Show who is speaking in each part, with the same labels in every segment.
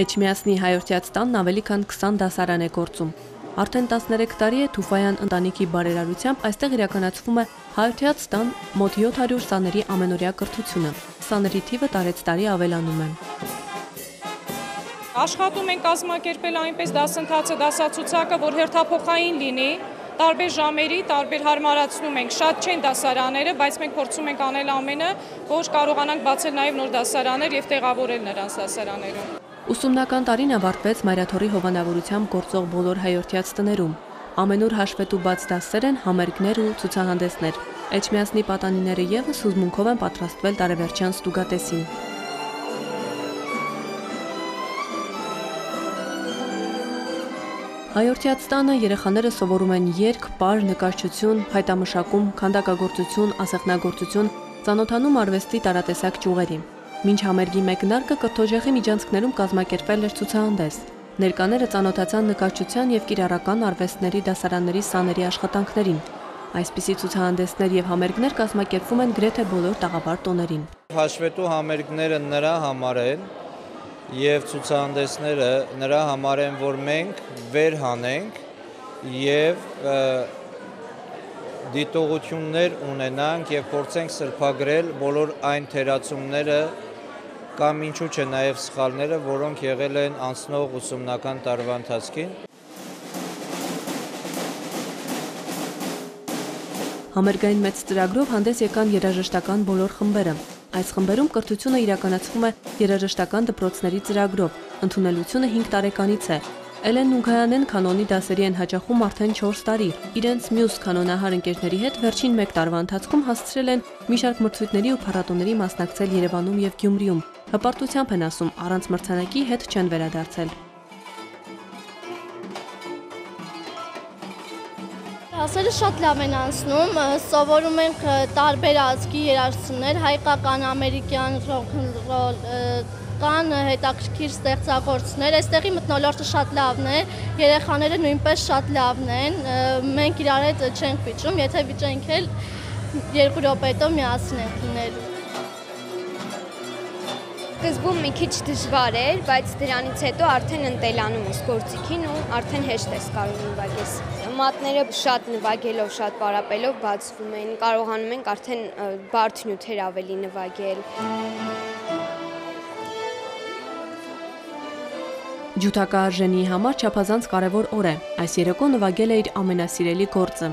Speaker 1: Էջմիածնի հայորդյաց տանն ավելի քան 20 դասարան է գործում։ Արդեն 13 տարի է Թուֆայան ընտանիքի բարերարությամբ այստեղ իրականացվում է հայորդյաց տան մոտ 700 սաների ամենօրյա կրթությունը։ Սաների թիվը տարեց տարի ավելանում է։
Speaker 2: Աշխատում են կազմակերպել այնպես դասընթացը, դասացուցակը, որ հերթափոխային լինի, տարբեր ժամերի, տարբեր հարմարացնում ենք, շատ չեն դասարանները, բայց մենք փորձում ենք անել ամենը, որ կարողանանք բացել նաև նոր դասարաններ եւ տեղավորել նրանց դասարաններում։
Speaker 1: Ուսումնական տարին ավարտվեց Մայրաթորի հովանավորությամբ գործող բոլոր հայորդյաց տներում։ Ամենուր հաշվետու բաց դասեր են, համերգներ ու ցուցահանդեսներ։ Էջմիածնի պատանիները եւս հուզմունքով են պատրաստվել տարեվերջյան ստուգատեսին։ Հայորդյաց տանը երեխաները սովորում են երգ, պար, նկարչություն, հայտամշակում, քանդակագործություն, ասեղնագործություն, ծանոթանում արվեստի տարատեսակ ճյուղերի։ Մինչ համերգի մեկնարկը կրթօջախի միջանցքներում կազմակերպվել էր ցուցահանդես։ Ներկաները ծանոթացան նկարչության եւ կիրառական արվեստների դասարանների սաների աշխատանքներին։ Այսպիսի ցուցահանդեսներ եւ համերգներ կազմակերպվում են գրեթե բոլոր տաղավար տոներին։
Speaker 3: Հաշվետու համերգները նրա համար են եւ ցուցահանդեսները նրա համար են, որ մենք վեր հանենք եւ դիտողություններ ունենանք եւ փորձենք սրբագրել բոլոր այն թերացումները, կամ ինչու՞ չէ նաև սխալները, որոնք եղել են անցնող ուսումնական տարվա ընթացքին։
Speaker 1: Համերգային մեծ ծրագրով հանդես եկան երաժշտական բոլոր խմբերը։ Այս խմբերում կրթությունը իրականացվում է երաժշտական դպրոցների ծրագրով։ Ընդունելությունը 5 տարեկանից է, Էլեն Նուգայանեն կանոնի դասերի են հաճախում արդեն 4 տարի։ Իրենց մյուս կանոնահար ընկերների հետ վերջին 1 տարվա ընթացքում հասցրել են մի շարք մրցույթների ու փառատոների մասնակցել Երևանում եւ Գյումրիում։ Հպարտությամբ են ասում, առանց մրցանակի հետ չեն վերադարձել։
Speaker 4: Հասերը շատ լավ են անցնում, սովորում ենք տարբեր ազգի երաժշտություններ, հայկական, ամերիկյան, ռոք ն ռոլ, կան հետաքրքիր ստեղծագործներ, այստեղի մտնոլորտը շատ լավն է, երեխաները նույնպես շատ լավն են, մենք իրար հետ չենք վիճում, եթե վիճենք էլ երկու րոպե հետո միասին ենք լինելու։
Speaker 5: Սկզբում մի քիչ դժվար էր, բայց դրանից հետո արդեն ընտելանում ես գործիքին ու արդեն հեշտ ես կարող նվագես։ Մատները շատ նվագելով, շատ պարապելով բացվում են, կարողանում ենք արդեն բարդ նյութեր ավելի նվագել։
Speaker 1: Ջութակարժենի համար չափազանց կարևոր օր է։ Այս երեկո նվագել է իր ամենասիրելի գործը։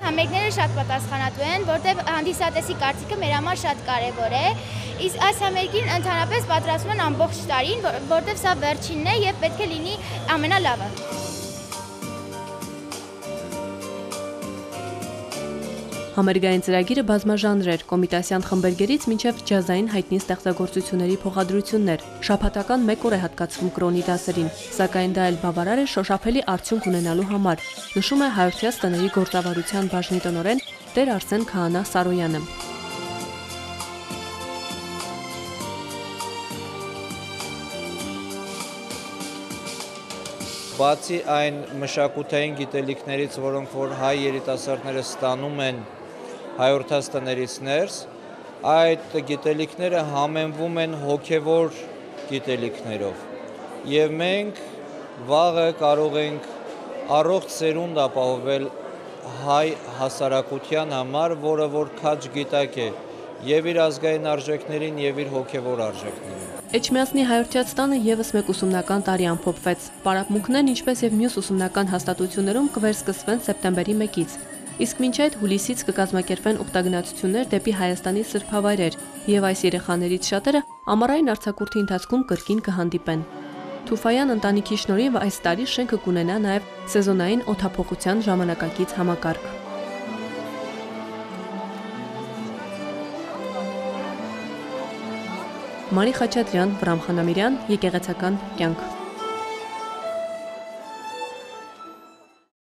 Speaker 6: Համերգները շատ պատասխանատու են, որտեղ հանդիսատեսի կարծիքը մեր համար շատ կարևոր է։ Իսկ այս համերգին ընդհանրապես պատրաստվում են ամբողջ տարին, որտեղ սա վերջինն է եւ պետք է լինի ամենալավը։
Speaker 1: Համերգային ծրագիրը բազմաժանր էր՝ կոմիտասյան խմբերգերից մինչև ջազային հայտնի ստեղծագործությունների փոխադրություններ։ Շաբաթական 1 օր է հատկացվում կրոնի դասերին, սակայն դա էլ բավարար է շոշափելի արդյունք ունենալու համար, նշում է հայրցիաց տների գործավարության բաժնի տնօրեն Տեր Արսեն Քահանա Սարոյանը։
Speaker 3: բացի այն մշակութային գիտելիքներից, որոնք որ հայ երիտասարդները ստանում են հայորդաց տներից ներս, այդ գիտելիքները համենվում են հոգևոր գիտելիքներով։ Եվ մենք վաղը կարող ենք առողջ սերունդ ապահովել հայ հասարակության համար, որը որ քաչ գիտակ է եւ իր ազգային արժեքներին եւ իր հոգևոր արժեքներին։
Speaker 1: Էջմիածնի հայրենիաց տանը եւս մեկ ուսումնական տարի ամփոփվեց։ Պարապմունքներն ինչպես եւ մյուս ուսումնական հաստատություններում կվերսկսվեն սեպտեմբերի 1-ից իսկ մինչ այդ հուլիսից կկազմակերպվեն ուխտագնացություններ դեպի Հայաստանի սրբավայրեր, եւ այս երեխաներից շատերը ամառային արձակուրդի ընթացքում կրկին կհանդիպեն։ Թուֆայան ընտանիքի շնորհիվ այս տարի շենքը կունենա նաև սեզոնային օթափողության ժամանակակից համակարգ։ Մարի Խաչատրյան, Վրամ Խանամիրյան, Եկեղեցական կյանք։